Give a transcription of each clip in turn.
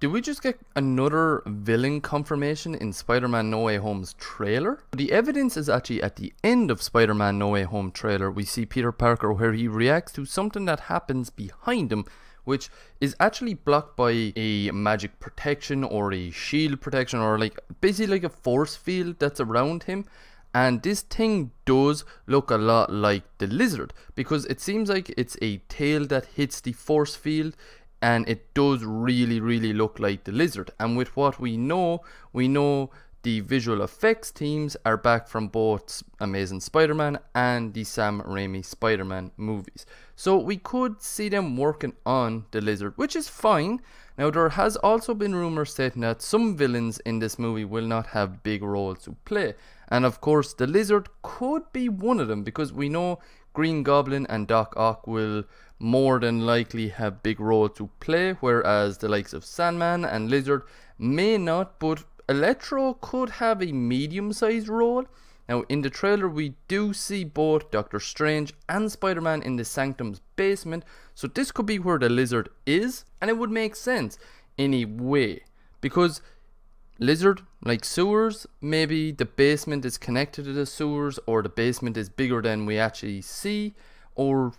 Did we just get another villain confirmation in Spider-Man No Way Home's trailer? The evidence is actually at the end of Spider-Man No Way Home trailer. We see Peter Parker where he reacts to something that happens behind him which is actually blocked by a magic protection or a shield protection or like basically like a force field that's around him and this thing does look a lot like the lizard because it seems like it's a tail that hits the force field and it does really really look like the lizard and with what we know we know the visual effects teams are back from both Amazing Spider-Man and the Sam Raimi Spider-Man movies. So we could see them working on the lizard, which is fine. Now there has also been rumors stating that some villains in this movie will not have big roles to play. And of course the lizard could be one of them because we know Green Goblin and Doc Ock will more than likely have big roles to play, whereas the likes of Sandman and Lizard may not, but Electro could have a medium sized role. Now, in the trailer, we do see both Doctor Strange and Spider Man in the Sanctum's basement, so this could be where the lizard is, and it would make sense in a way because lizard like sewers maybe the basement is connected to the sewers or the basement is bigger than we actually see or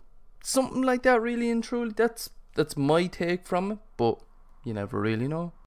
something like that really and truly. That's that's my take from it but you never really know